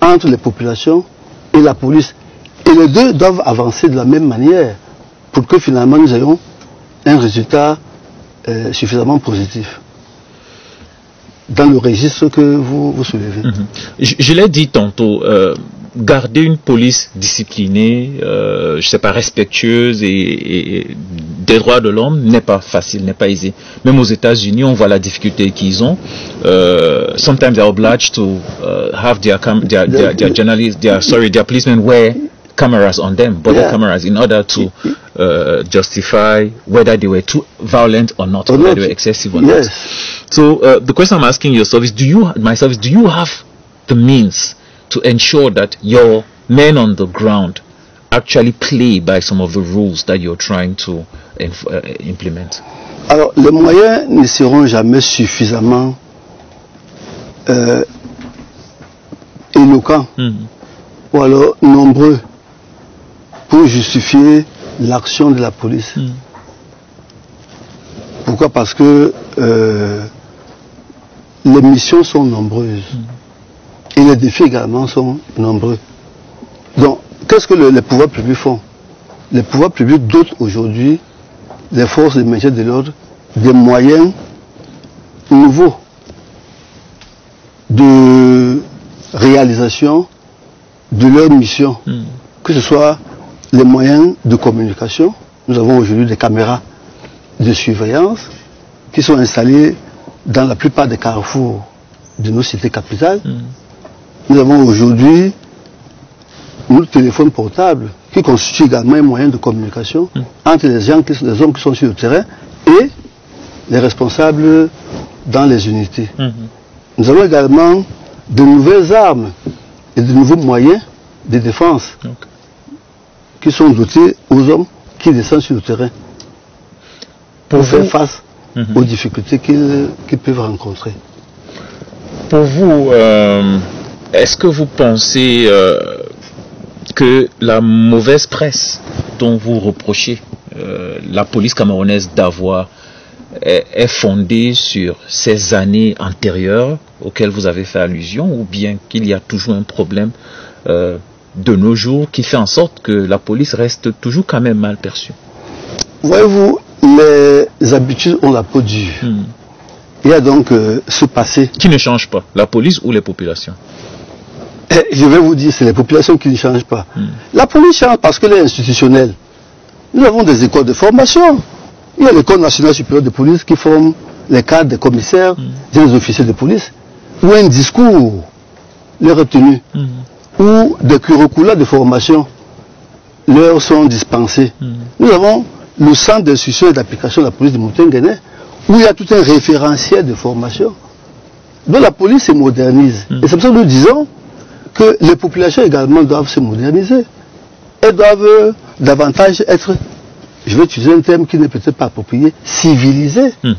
entre les populations et la police. Et les deux doivent avancer de la même manière pour que finalement nous ayons un résultat euh, suffisamment positif dans le registre que vous, vous soulevez. Mhm. Je, l'ai dit tantôt, euh, garder une police disciplinée, euh, je sais pas, respectueuse et, des droits de l'homme n'est pas facile, n'est pas aisé. Même aux États-Unis, on voit la difficulté qu'ils ont. Uh, sometimes they're obliged to uh, have their, their, their, their, journalists, their, sorry, their policemen wear cameras on them, body yeah. cameras, in order to uh, justify whether they were too violent or not, or whether they were excessive or yes. not. So uh, the question I'm asking yourself is, do you, myself, is, do you have the means to ensure that your men on the ground actually play by some of the rules that you're trying to uh, implement? Alors, les moyens ne seront jamais suffisamment euh, éloquents mm. ou alors nombreux pour justifier l'action de la police. Mm. Pourquoi? Parce que euh, les missions sont nombreuses. Mm. Et les défis également sont nombreux. Donc, qu'est-ce que les pouvoirs publics font? Les pouvoirs publics dotent aujourd'hui les forces de maintien de l'ordre des moyens nouveaux de réalisation de leur mission. Hmm. Que ce soit les moyens de communication. Nous avons aujourd'hui des caméras de surveillance qui sont installées dans la plupart des carrefours de nos cités capitales. Hmm. Nous avons aujourd'hui nos téléphones portables qui constituent également un moyen de communication hmm. entre les, gens qui, les hommes qui sont sur le terrain et les responsables dans les unités. Hmm. Nous avons également de nouvelles armes et de nouveaux moyens de défense qui sont dotés aux hommes qui descendent sur le terrain pour faire face mhm. aux difficultés qu'ils peuvent rencontrer. Pour vous, euh, est-ce que vous pensez euh, que la mauvaise presse dont vous reprochez euh, la police camerounaise d'avoir est, fondée sur ces années antérieures auxquelles vous avez fait allusion ou bien qu'il y a toujours un problème de nos jours qui fait en sorte que la police reste toujours quand même mal perçue? Voyez-vous, les habitudes ont la peau dure. Hmm. Il y a donc euh, ce passé. Qui ne change pas, la police ou les populations? Je vais vous dire, c'est les populations qui ne changent pas. Hmm. La police change parce qu'elle est institutionnelle. Nous avons des écoles de formation. Il y a l'école nationale supérieure de police qui forme les cadres des commissaires, hmm. des officiers de police, où un discours leur est tenu, où des curricula de formation leur sont dispensés. Nous avons le centre d'instruction et d'application de la police de Moutenguene, où il y a tout un référentiel de formation, dont la police se modernise. Hmm. Et c'est pour ça que nous disons que les populations également doivent se moderniser. Elles doivent euh, davantage être, je vais utiliser un terme qui n'est peut-être pas approprié, civilisées. Hmm.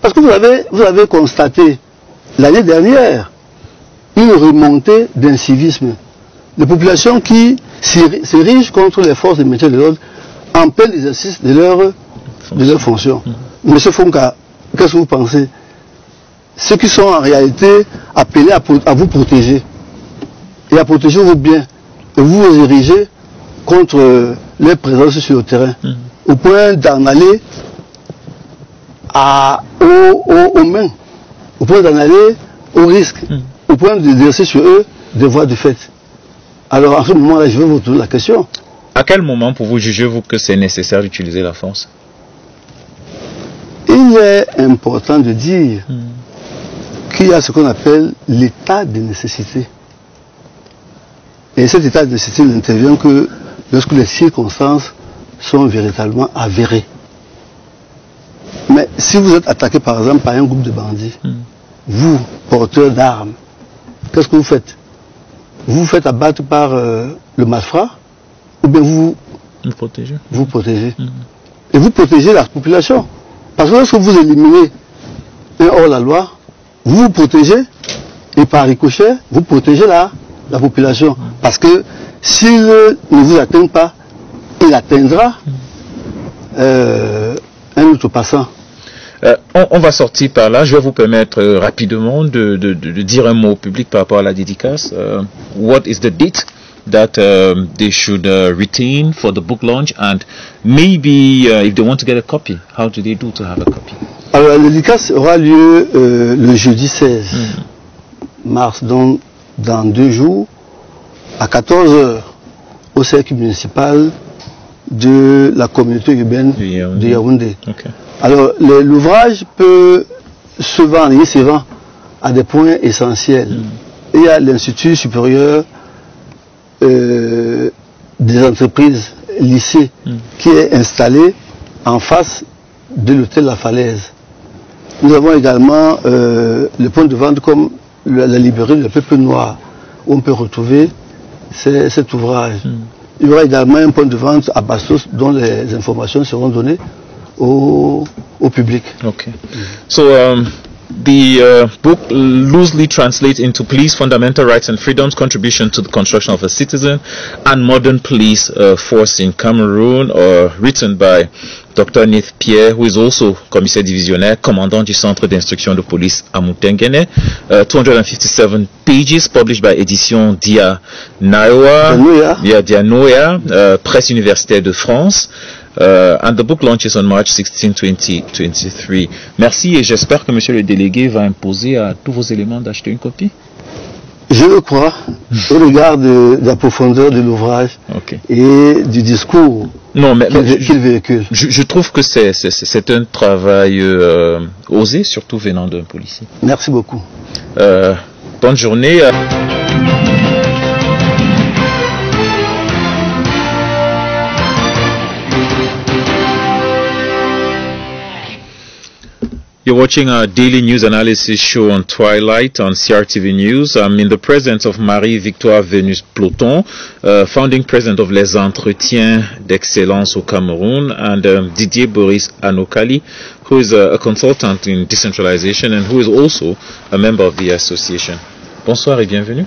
Parce que vous avez, vous avez constaté l'année dernière une remontée d'incivisme. Les populations qui s'érigent contre les forces de métier de l'ordre en plein exercice de leur, de leur fonction. Monsieur Fonka, qu'est-ce que vous pensez? Ceux qui sont en réalité appelés à, vous protéger et à protéger vos biens, et vous vous érigez contre leur présence sur le terrain, mm. au point d'en aller à, aux, mains, au point d'en aller au risque, mm. au point d'exercer sur eux des voies de fait. Alors en ce moment-là, je vais vous poser la question. À quel moment pour vous jugez-vous que c'est nécessaire d'utiliser la force? Il est important de dire qu'il y a ce qu'on appelle l'état de nécessité. Et cet état de nécessité n'intervient que lorsque les circonstances sont véritablement avérées. Mais si vous êtes attaqué par exemple par un groupe de bandits, hmm. vous, porteur d'armes, qu'est-ce que vous faites? Vous vous faites abattre par euh, le malfrat ou bien vous vous protégez. Vous protégez? Mm. Et vous protégez la population. Parce que lorsque vous éliminez un hors-la-loi, vous vous protégez et par ricochet, vous protégez la, la population. Parce que s'il ne vous atteint pas, il atteindra euh, un autre passant. Euh, on, va sortir par là. Je vais vous permettre euh, rapidement de, de, de, dire un mot au public par rapport à la dédicace. what is the date that um, they should uh, retain for the book launch? And maybe uh, if they want to get a copy, how do they do to have a copy? Alors la dédicace aura lieu euh, le jeudi 16 mm. mars, donc dans deux jours, à 14h au cercle municipal de la communauté urbaine de Yaoundé. Okay. Alors l'ouvrage peut se vendre, il se vend à des points essentiels. Mm. Il y a l'Institut supérieur euh, des entreprises lycées hmm. qui est installé en face de l'hôtel La Falaise. Nous avons également euh, le point de vente comme la, librairie Le Peuple Noir, où on peut retrouver cet ouvrage. Hmm. Il y aura également un point de vente à Bastos dont les informations seront données au, au public. Ok. So, um, the uh, book loosely translates into police fundamental rights and freedoms contribution to the construction of a citizen and modern police uh, force in Cameroon or written by Dr. Nith Pierre who is also commissaire divisionnaire commandant du centre d'instruction de police à Mutengene uh, 257 pages published by Edition Dia Naoa Dia Noya uh, presse universitaire de France Uh, and the book launches on March 16, 2023. Merci et j'espère que monsieur le délégué va imposer à tous vos éléments d'acheter une copie. Je le crois, au [LAUGHS] regard de, la profondeur de l'ouvrage et du discours qu'il véhicule. Je, trouve que c'est un travail euh, osé, surtout venant d'un policier. Merci beaucoup. Euh, bonne journée. You're watching our daily news analysis show on Twilight on CRTV News. I'm in the presence of Marie-Victoire Venus Ploton, uh, founding president of Les Entretiens d'Excellence au Cameroun, and um, Didier Boris Anokali, who is a, a consultant in decentralization and who is also a member of the association. Bonsoir et bienvenue.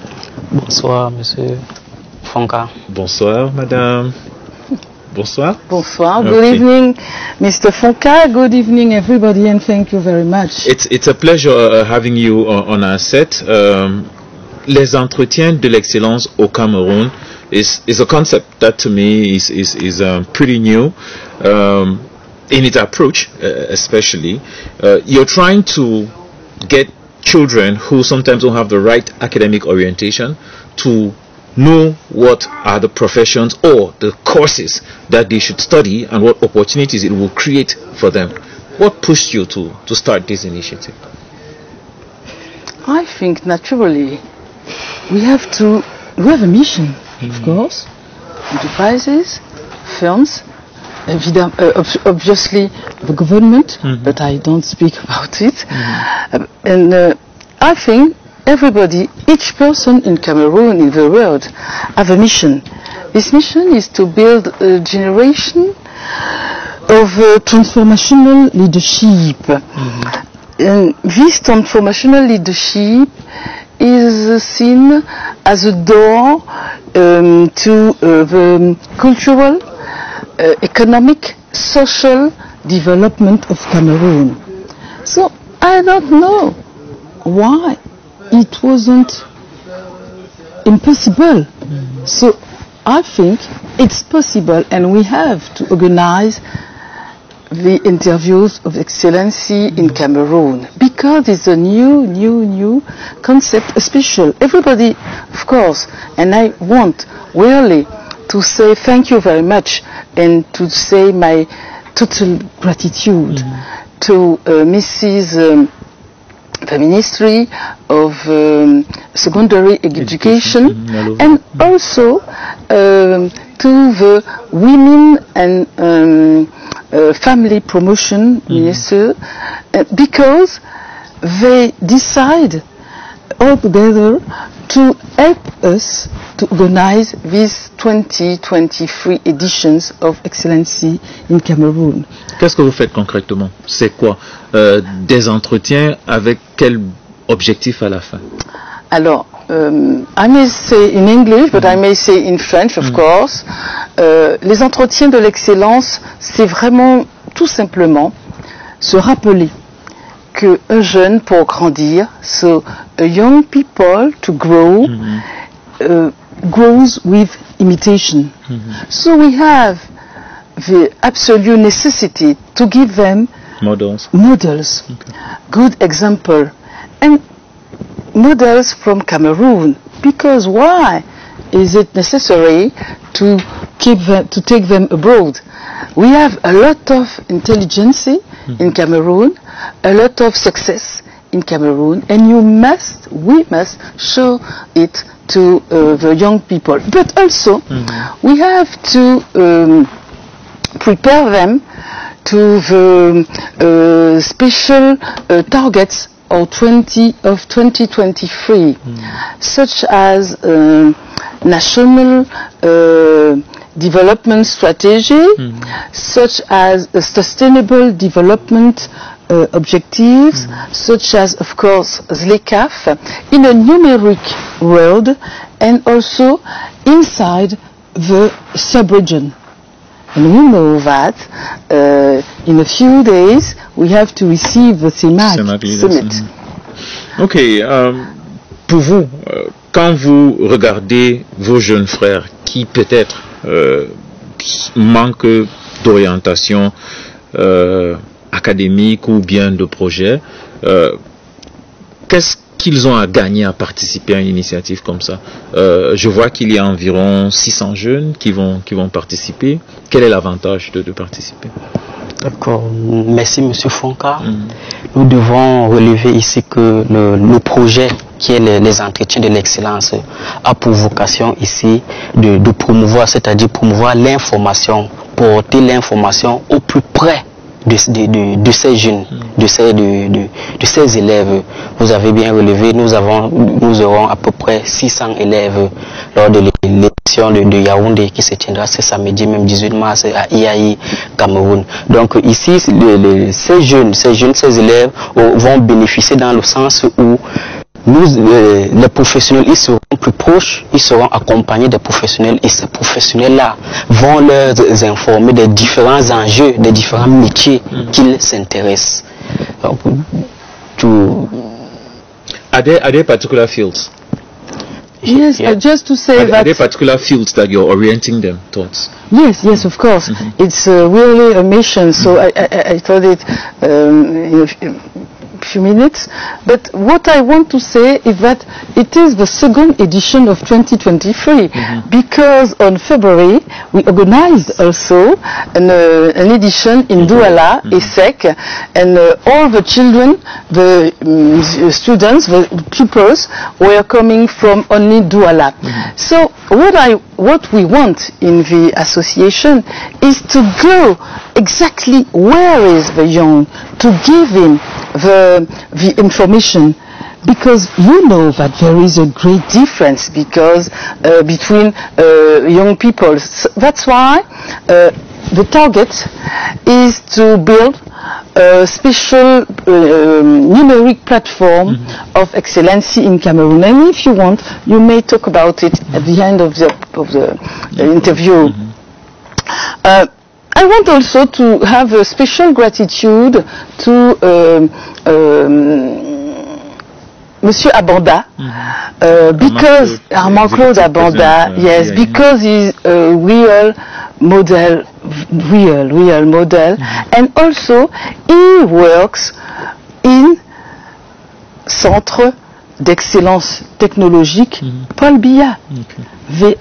Bonsoir, monsieur Fonka. Bonsoir, madame. Bonsoir. Bonsoir. Good okay. evening, Mr. Fonka. Good evening, everybody, and thank you very much. It's it's a pleasure uh, having you on, on our set. Um, les entretiens de l'excellence au Cameroun is is a concept that to me is is is um, pretty new. Um, in its approach, uh, especially, uh, you're trying to get children who sometimes don't have the right academic orientation to know what are the professions or the courses that they should study and what opportunities it will create for them. What pushed you to, to start this initiative? I think naturally we have to, we have a mission, mm-hmm. of course, enterprises, firms, uh, obviously the government, mm-hmm. but I don't speak [LAUGHS] about it. Mm-hmm. Uh, and uh, I think everybody, each person in Cameroon, in the world, have a mission. This mission is to build a generation of uh, transformational leadership. Mm-hmm. And this transformational leadership is seen as a door um, to uh, the cultural, uh, economic, social development of Cameroon. So I don't know why it wasn't impossible. Mm. So I think it's possible and we have to organize the interviews of excellency in Cameroon because it's a new, new, new concept, special. Everybody, of course, and I want really to say thank you very much and to say my total gratitude mm. to uh, Mrs. Um, the Ministry of um, Secondary Education, Education. and also um, to the Women and um, uh, Family Promotion mm. Minister uh, because they decide all together to help us to organize these 2023 editions of Excellency in Cameroon. Qu'est-ce que vous faites concrètement? C'est quoi? Euh, Des entretiens avec quel objectif à la fin? Alors, um, I may say in English, but I may say in French, of mm. course. Euh, les entretiens de l'excellence, c'est vraiment tout simplement se rappeler que un jeune pour grandir, a young people to grow, mm -hmm. uh, grows with imitation. Mm -hmm. So we have the absolute necessity to give them models, models, okay. good example, and models from Cameroon. Because why is it necessary to keep them, to take them abroad? We have a lot of intelligence mm -hmm. in Cameroon, a lot of success in Cameroon, and you must, we must show it to uh, the young people. But also, mm we have to um, prepare them to the uh, special uh, targets of 20 of 2023, mm. such as uh, national uh, development strategy, mm. such as sustainable development uh, objectives, mm. such as, of course, ZLECAF, in a numeric world, and also inside the sub-region. And we know that uh, in a few days we have to receive the CEMAC, summit. Mm-hmm. Ok. Um, pour vous, euh, quand vous regardez vos jeunes frères qui peut-être euh, manquent d'orientation euh, académique ou bien de projet, euh, qu'est-ce qu'ils ont à gagner à participer à une initiative comme ça euh, Je vois qu'il y a environ 600 jeunes qui vont, qui vont participer. Quel est l'avantage de, de, participer? D'accord. Merci, Monsieur Fonka. Mm. Nous devons relever ici que le, le projet qui est les, les entretiens de l'excellence a pour vocation ici de, de promouvoir, c'est-à-dire promouvoir l'information, porter l'information au plus près de, de, de, ces jeunes, de ces, de, de, ces élèves. Vous avez bien relevé, nous, avons, nous aurons à peu près 600 élèves lors de l'élection de, Yaoundé qui se tiendra ce samedi, même 18 mars à IAI Cameroun. Donc ici, ces jeunes, ces jeunes, ces élèves vont bénéficier dans le sens où nous, euh, les professionnels, ils seront plus proches, ils seront accompagnés des professionnels et ces professionnels-là vont leur informer des différents enjeux, des différents métiers qu'ils s'intéressent. To are there are there particular fields? Yes, yeah. uh, just to say are, that. Are there particular fields that you're orienting them towards? Yes, yes, of course. Mm -hmm. It's uh, really a mission, so I, I, I thought it um, few minutes. But what I want to say is that it is the second edition of 2023 mm -hmm. because on February we organized also an, uh, an edition in Douala, mm -hmm. ESSEC, and uh, all the children, the um, students, the pupils were coming from only Douala. So what I what we want in the association is to go exactly where is the young, to give him the, the information because you know that there is a great difference because uh, between uh, young people. So that's why uh, the target is to build a special um, numeric platform mm -hmm. of excellency in Cameroon. And if you want, you may talk about it at the end of the, of the interview. Mm -hmm. I want also to have a special gratitude to um, um, Monsieur Abanda, uh, because Armand Claude Abanda, uh, yes, because he's a real model, real, real model, mm -hmm. and also he works in Centre d'Excellence Technologique mm -hmm. Paul Biya, okay. the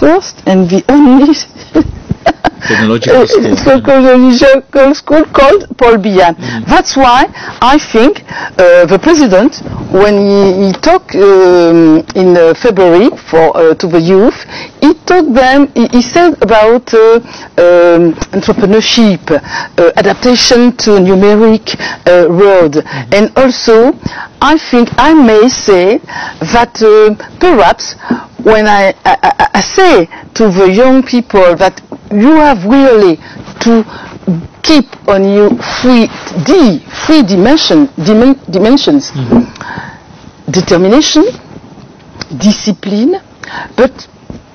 first and the only [LAUGHS] technological school. technological school called Paul Biya. Mm. That's why I think uh, the president, when he, he talked um, in uh, February for uh, to the youth, he talked them. He, he said about uh, um, entrepreneurship, uh, adaptation to numeric uh, world, mm. and also I think I may say that perhaps when I, I, I, say to the young people that you have really to keep on you three D, three dimension, dim, dimensions. Mm -hmm. Determination, discipline, but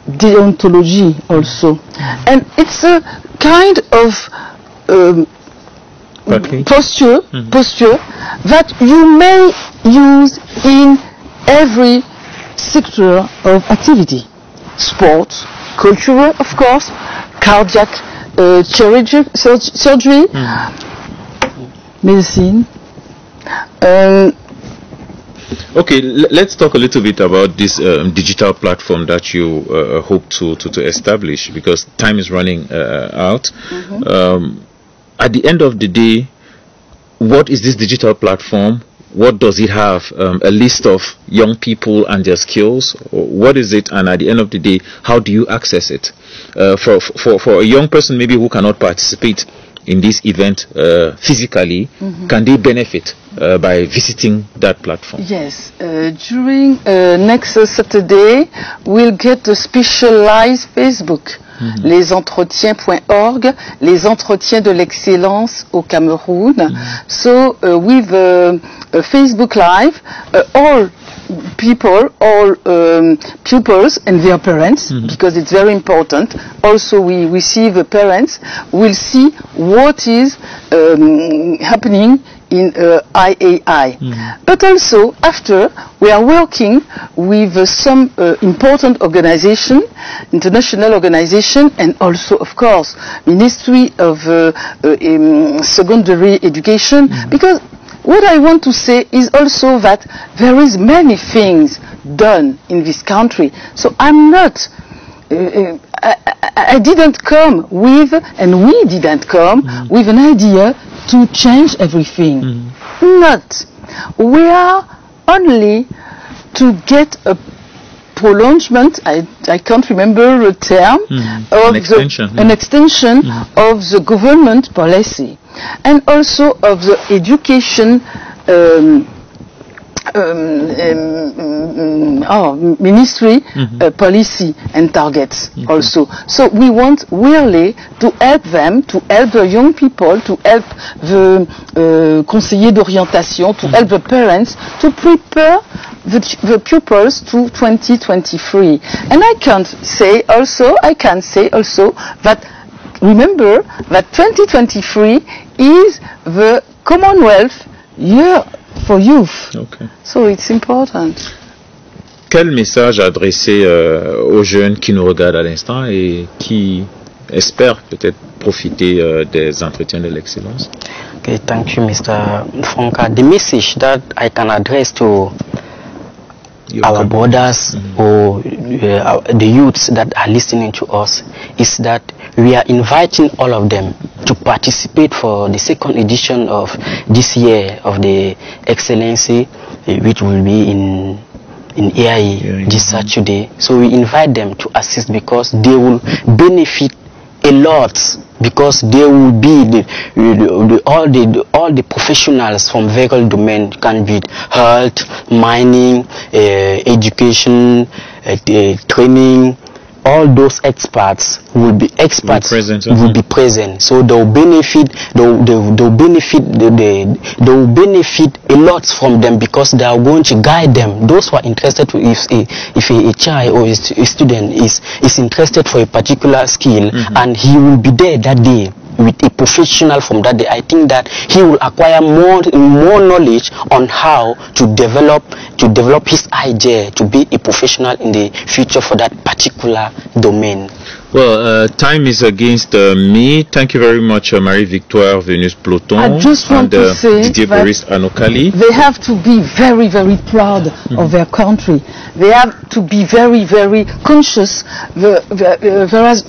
deontology also. And it's a kind of um, posture, mm -hmm. posture that you may use in every sector of activity. Sports, cultural, of course, cardiac uh, surgery, surgery mm. medicine. Um, okay, let's talk a little bit about this um, digital platform that you uh, hope to, to, to, establish because time is running uh, out. Mm -hmm. um, at the end of the day, what is this digital platform? What does it have? Um, a list of young people and their skills? What is it? And at the end of the day, how do you access it? Uh, for, for, for a young person maybe who cannot participate in this event uh, physically, mm -hmm. can they benefit uh, by visiting that platform? Yes. Uh, during uh, next Saturday, we'll get a specialized Facebook -hmm. lesentretiens.org, les entretiens de l'excellence au Cameroun. -hmm. So uh, with uh, Facebook Live, uh, all people, all um, pupils and their parents, mm -hmm. because it's very important. Also, we receive the parents will see what is um, happening in uh, IAI. Mm. But also, after, we are working with uh, some uh, important organization, international organization, and also, of course, Ministry of uh, uh, um, Secondary Education, mm because what I want to say is also that there is many things done in this country. So I'm not uh, I, I, didn't come with, and we didn't come mm. with an idea to change everything. Mm. Not. We are only to get a prolongement, I, I can't remember the term, mm. of an extension, the, an extension of the government policy and also of the education um, um, um, oh, ministry Mm-hmm. uh, policy and targets also. So we want really to help them, to help the young people, to help the uh, conseillers d'orientation, to help the parents to prepare the, the pupils to 2023. And I can't say also, I can say also that remember that 2023 is the Commonwealth year for youth. Okay. So it's important. Quel message adresser euh, aux jeunes qui nous regardent à l'instant et qui espèrent peut-être profiter euh, des entretiens de l'excellence? Okay, thank you, Mr. Fonka. The message that I can address to our brothers or uh, the youths that are listening to us is that we are inviting all of them to participate for the second edition of this year of the Excellency, uh, which will be in in AIE this Saturday. So we invite them to assist because they will benefit a lot because they will be the, the- all the all the professionals from vehicle domain can be health, mining, uh, education, uh, training. All those experts will be experts present, will be present. So they will benefit. They will, they will, they will benefit. They, they, they will benefit a lot from them because they are going to guide them. Those who are interested, to, if a, if a, a child or a, a student is is interested for a particular skill, mm-hmm. and he will be there that day with a professional from that day, I think that he will acquire more more knowledge on how to develop to develop his idea to be a professional in the future for that particular domain. Well, uh, time is against uh, me. Thank you very much, uh, Marie-Victoire Venus-Ploton I just want and to uh, say Didier that- Boris Anokali. They have to be very, very proud of their country. They have to be very, very conscious. The, the, uh, there is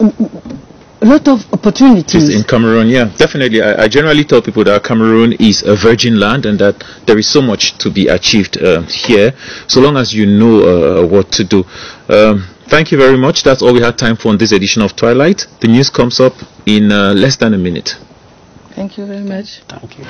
a lot of opportunities. It's in Cameroon, yeah, definitely. I, I, generally tell people that Cameroon is a virgin land and that there is so much to be achieved uh, here, so long as you know uh, what to do. Um, thank you very much. That's all we had time for on this edition of Twilight. The news comes up in uh, less than a minute. Thank you very much. Thank you.